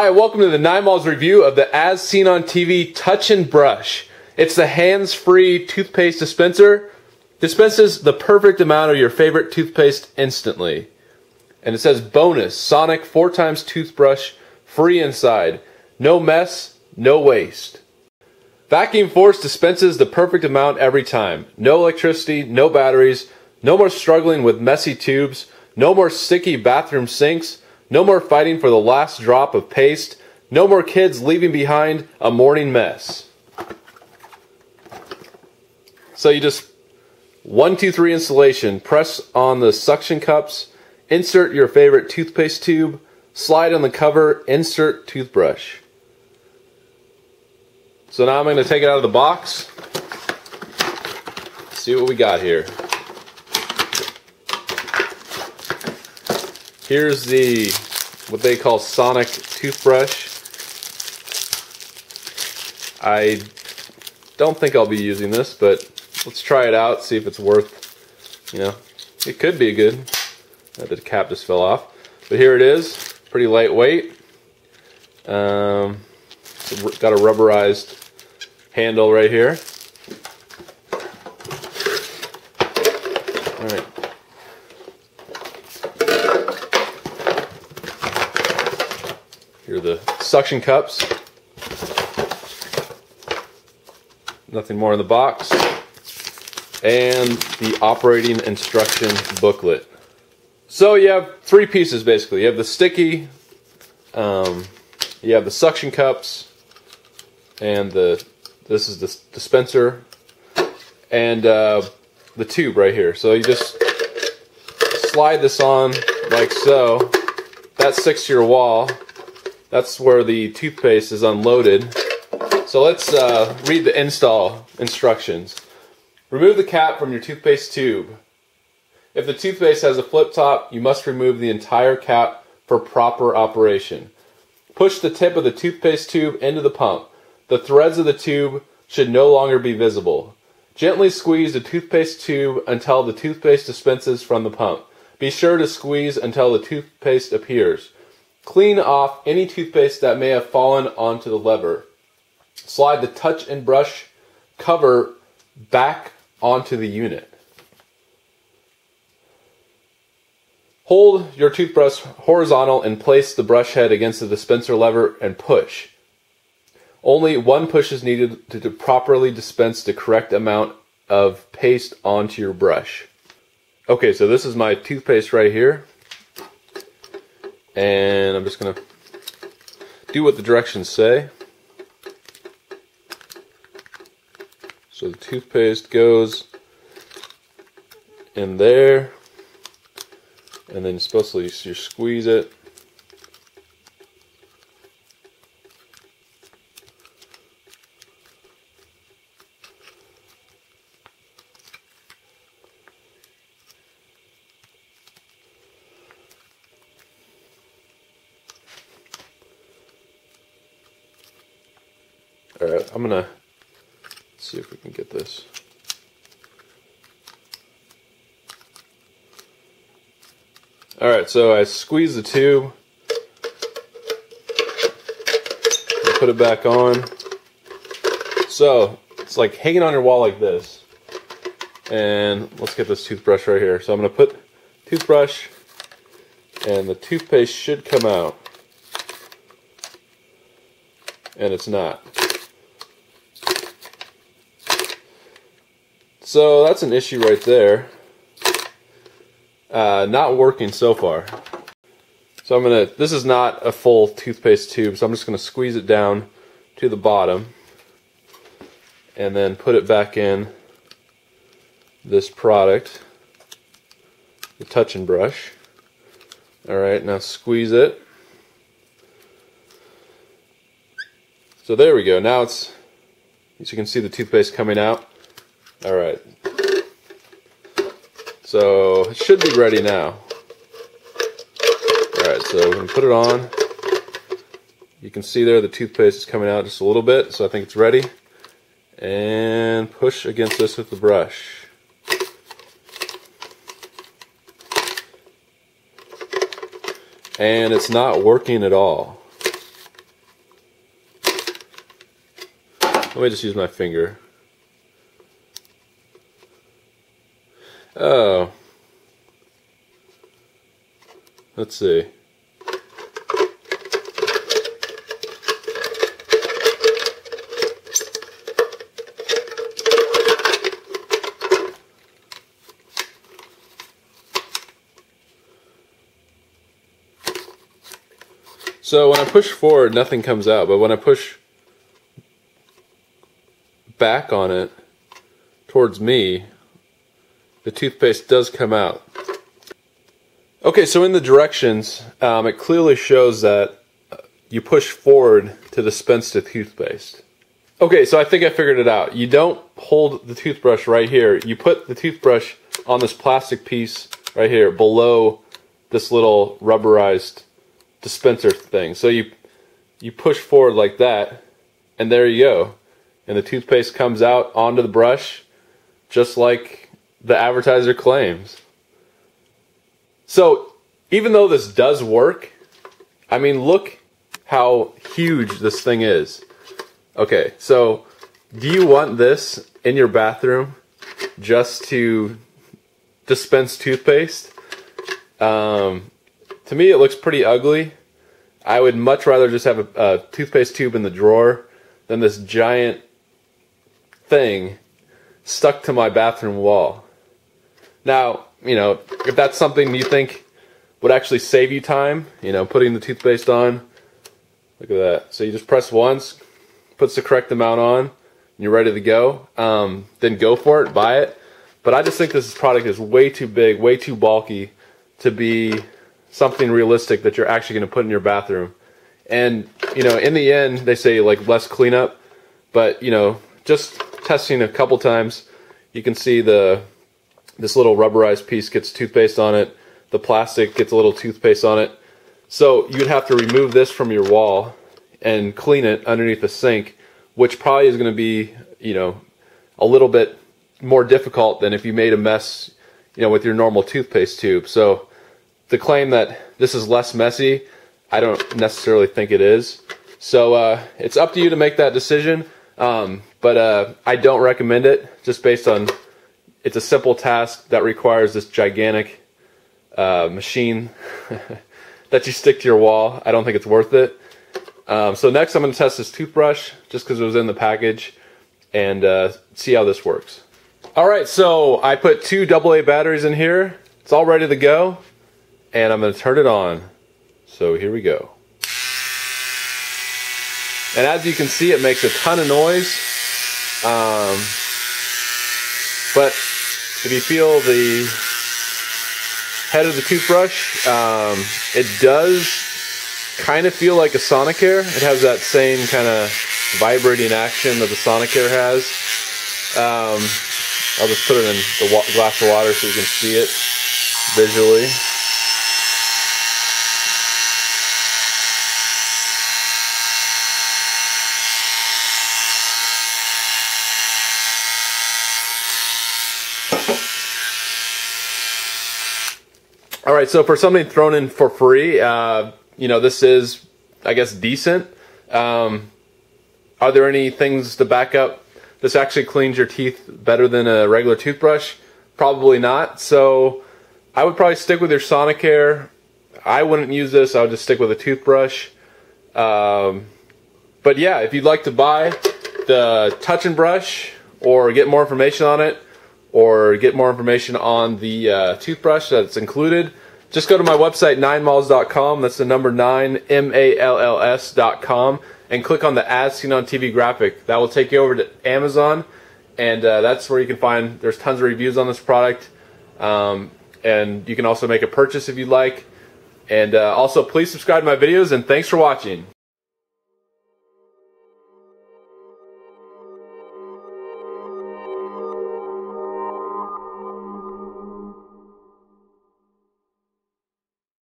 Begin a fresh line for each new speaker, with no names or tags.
Hi, welcome to the 9malls review of the As Seen on TV Touch N Brush. It's the hands-free toothpaste dispenser. Dispenses the perfect amount of your favorite toothpaste instantly. And it says bonus, Sonic 4 times toothbrush, free inside. No mess, no waste. Vacuum Force dispenses the perfect amount every time. No electricity, no batteries, no more struggling with messy tubes, no more sticky bathroom sinks, no more fighting for the last drop of paste. No more kids leaving behind a morning mess. So you just one, two, three installation. Press on the suction cups. Insert your favorite toothpaste tube. Slide on the cover. Insert toothbrush. So now I'm going to take it out of the box. See what we got here. Here's the what they call Sonic toothbrush. I don't think I'll be using this, but let's try it out, see if it's worth, you know, it could be good. The cap just fell off. But here it is, pretty lightweight. Um, got a rubberized handle right here. Here are the suction cups. Nothing more in the box. And the operating instruction booklet. So you have three pieces basically. You have the sticky, um, you have the suction cups, and the this is the dispenser, and uh, the tube right here. So you just slide this on like so. That sticks to your wall that's where the toothpaste is unloaded. So let's uh, read the install instructions. Remove the cap from your toothpaste tube. If the toothpaste has a flip top, you must remove the entire cap for proper operation. Push the tip of the toothpaste tube into the pump. The threads of the tube should no longer be visible. Gently squeeze the toothpaste tube until the toothpaste dispenses from the pump. Be sure to squeeze until the toothpaste appears. Clean off any toothpaste that may have fallen onto the lever. Slide the touch n brush cover back onto the unit. Hold your toothbrush horizontal and place the brush head against the dispenser lever and push. Only one push is needed to, to properly dispense the correct amount of paste onto your brush. Okay, so this is my toothpaste right here and I'm just going to do what the directions say. So the toothpaste goes in there, and then you're supposed to you squeeze it. Alright, I'm gonna see if we can get this. Alright, so I squeeze the tube, put it back on. So, it's like hanging on your wall like this. And let's get this toothbrush right here. So I'm to put toothbrush and the toothpaste should come out. And it's not. So that's an issue right there. Uh, not working so far. So I'm gonna, this is not a full toothpaste tube, so I'm just gonna squeeze it down to the bottom and then put it back in this product, the touch n brush. Alright, now squeeze it. So there we go, now it's, as you can see the toothpaste coming out. All right. So it should be ready now. All right, so we're gonna put it on. You can see there the toothpaste is coming out just a little bit, so I think it's ready. And push against this with the brush. And it's not working at all. Let me just use my finger. Oh. Let's see. So when I push forward, nothing comes out, but when I push back on it towards me, the toothpaste does come out. Okay, so in the directions, um, it clearly shows that you push forward to dispense the toothpaste. Okay, so I think I figured it out. You don't hold the toothbrush right here. You put the toothbrush on this plastic piece right here below this little rubberized dispenser thing. So you you push forward like that, and there you go. And the toothpaste comes out onto the brush, just like the advertiser claims. So even though this does work, I mean, look how huge this thing is. Okay, so do you want this in your bathroom just to dispense toothpaste? Um, to me, it looks pretty ugly. I would much rather just have a, a toothpaste tube in the drawer than this giant thing stuck to my bathroom wall. Now, you know, if that's something you think would actually save you time, you know, putting the toothpaste on, look at that. So you just press once, puts the correct amount on, you're ready to go. Um, then go for it, buy it. But I just think this product is way too big, way too bulky to be something realistic that you're actually going to put in your bathroom. And, you know, in the end, they say like less cleanup, but, you know, just testing a couple times, you can see the this little rubberized piece gets toothpaste on it, the plastic gets a little toothpaste on it. So you'd have to remove this from your wall and clean it underneath the sink, which probably is going to be, you know, a little bit more difficult than if you made a mess, you know, with your normal toothpaste tube. So the claim that this is less messy, I don't necessarily think it is. So uh, it's up to you to make that decision. Um, but uh, I don't recommend it just based on it's a simple task that requires this gigantic uh, machine that you stick to your wall. I don't think it's worth it. Um, so next I'm going to test this toothbrush just because it was in the package and uh, see how this works. Alright, so I put two AA batteries in here. It's all ready to go and I'm going to turn it on. So here we go. And as you can see, it makes a ton of noise. Um, but if you feel the head of the toothbrush, um, it does kind of feel like a Sonicare. It has that same kind of vibrating action that the Sonicare has. Um, I'll just put it in the glass of water so you can see it visually. All right, so for something thrown in for free, uh, you know, this is, I guess, decent. Um, are there any things to back up? This actually cleans your teeth better than a regular toothbrush? Probably not. So I would probably stick with your Sonicare. I wouldn't use this. I would just stick with a toothbrush. Um, but yeah, if you'd like to buy the touch n brush or get more information on it, or get more information on the uh, toothbrush that's included, just go to my website, 9malls.com. That's the number 9, M-A-L-L-S.com, and click on the As Seen on TV graphic. That will take you over to Amazon, and uh, that's where you can find, there's tons of reviews on this product, um, and you can also make a purchase if you'd like. And uh, also, please subscribe to my videos, and thanks for watching.